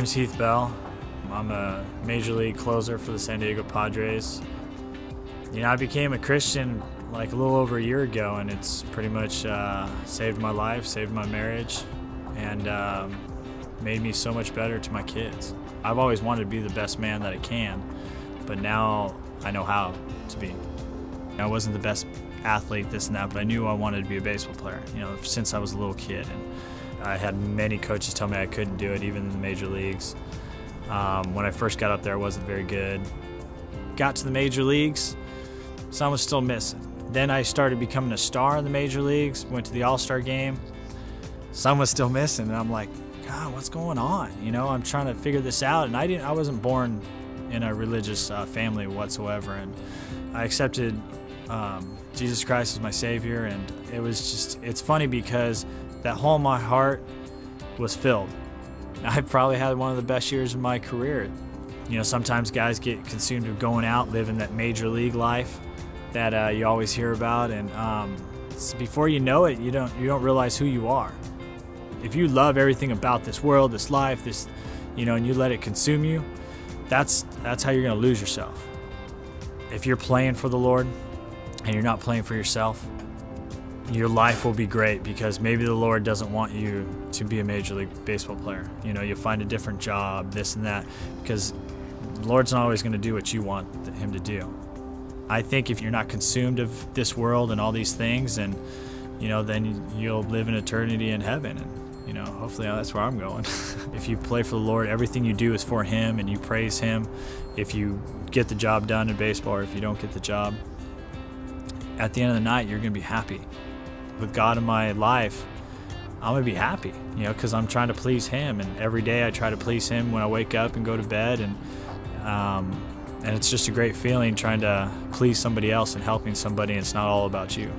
name's Heath Bell. I'm a major league closer for the San Diego Padres. You know, I became a Christian like a little over a year ago, and it's pretty much uh, saved my life, saved my marriage, and um, made me so much better to my kids. I've always wanted to be the best man that I can, but now I know how to be. I wasn't the best athlete, this and that, but I knew I wanted to be a baseball player, you know, since I was a little kid. And I had many coaches tell me I couldn't do it, even in the major leagues. Um, when I first got up there, I wasn't very good. Got to the major leagues, some was still missing. Then I started becoming a star in the major leagues, went to the All Star game, some was still missing. And I'm like, God, what's going on? You know, I'm trying to figure this out. And I didn't, I wasn't born in a religious uh, family whatsoever. And I accepted um, Jesus Christ as my Savior. And it was just, it's funny because that hole in my heart was filled. I probably had one of the best years of my career. You know, sometimes guys get consumed with going out, living that major league life that uh, you always hear about, and um, before you know it, you don't you don't realize who you are. If you love everything about this world, this life, this, you know, and you let it consume you, that's that's how you're going to lose yourself. If you're playing for the Lord and you're not playing for yourself, your life will be great because maybe the Lord doesn't want you to be a major league baseball player. You know, you'll find a different job, this and that, because the Lord's not always going to do what you want Him to do. I think if you're not consumed of this world and all these things, and you know, then you'll live in eternity in heaven. And you know, hopefully that's where I'm going. if you play for the Lord, everything you do is for Him, and you praise Him. If you get the job done in baseball, or if you don't get the job, at the end of the night, you're going to be happy. With God in my life, I'm gonna be happy, you know, because I'm trying to please Him, and every day I try to please Him when I wake up and go to bed, and um, and it's just a great feeling trying to please somebody else and helping somebody. And it's not all about you.